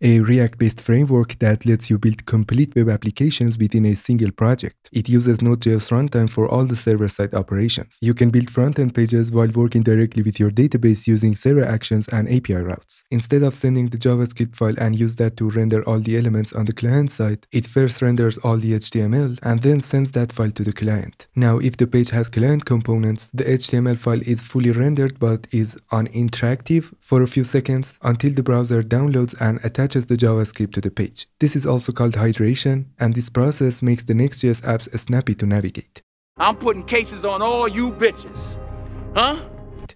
a React-based framework that lets you build complete web applications within a single project. It uses Node.js runtime for all the server-side operations. You can build front-end pages while working directly with your database using server actions and API routes. Instead of sending the JavaScript file and use that to render all the elements on the client side, it first renders all the HTML and then sends that file to the client. Now, if the page has client components, the HTML file is fully rendered but is uninteractive for a few seconds until the browser downloads and attaches the JavaScript to the page. This is also called hydration, and this process makes the Next.js apps snappy to navigate. I'm putting cases on all you bitches. Huh?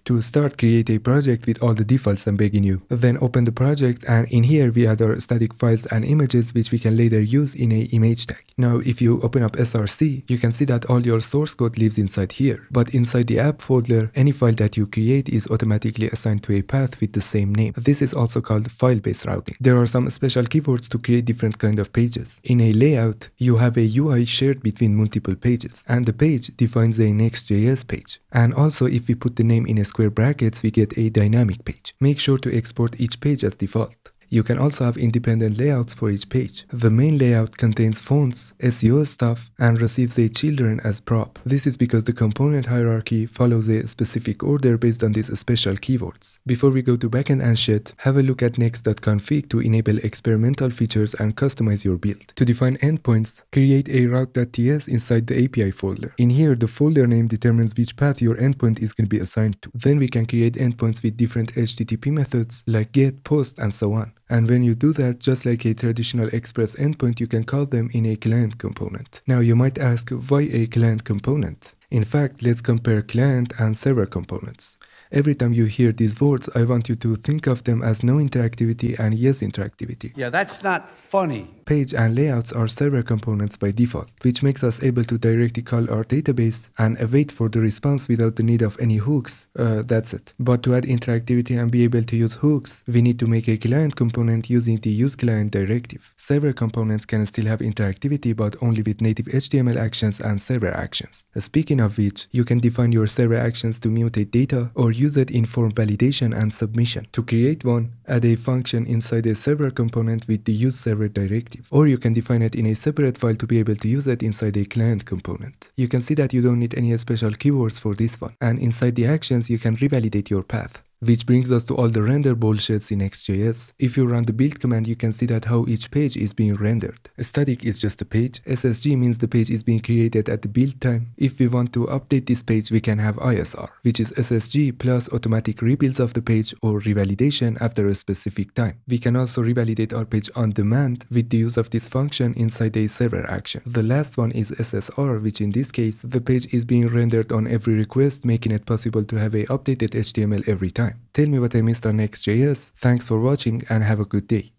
To start, create a project with all the defaults I'm begging you. Then open the project and in here we add our static files and images which we can later use in a image tag. Now if you open up src, you can see that all your source code lives inside here. But inside the app folder, any file that you create is automatically assigned to a path with the same name. This is also called file-based routing. There are some special keywords to create different kind of pages. In a layout, you have a UI shared between multiple pages and the page defines a Next.js page. And also if we put the name in a square brackets, we get a dynamic page. Make sure to export each page as default. You can also have independent layouts for each page. The main layout contains fonts, SEO stuff, and receives a children as prop. This is because the component hierarchy follows a specific order based on these special keywords. Before we go to backend and shit, have a look at next.config to enable experimental features and customize your build. To define endpoints, create a route.ts inside the API folder. In here, the folder name determines which path your endpoint is going to be assigned to. Then we can create endpoints with different HTTP methods like get, post, and so on. And when you do that, just like a traditional Express endpoint, you can call them in a client component. Now you might ask, why a client component? In fact, let's compare client and server components. Every time you hear these words, I want you to think of them as no interactivity and yes interactivity. Yeah, that's not funny. Page and layouts are server components by default, which makes us able to directly call our database and await for the response without the need of any hooks. Uh, that's it. But to add interactivity and be able to use hooks, we need to make a client component using the useClient directive. Server components can still have interactivity, but only with native HTML actions and server actions. Speaking of which, you can define your server actions to mutate data or use it in form validation and submission. To create one, add a function inside a server component with the useServer directive, or you can define it in a separate file to be able to use it inside a client component. You can see that you don't need any special keywords for this one, and inside the actions you can revalidate your path. Which brings us to all the render bullshits in Next.js. If you run the build command, you can see that how each page is being rendered. Static is just a page. SSG means the page is being created at the build time. If we want to update this page, we can have ISR, which is SSG plus automatic rebuilds of the page or revalidation after a specific time. We can also revalidate our page on demand with the use of this function inside a server action. The last one is SSR, which in this case, the page is being rendered on every request, making it possible to have a updated HTML every time. Tell me what I missed on Next.js. Thanks for watching and have a good day.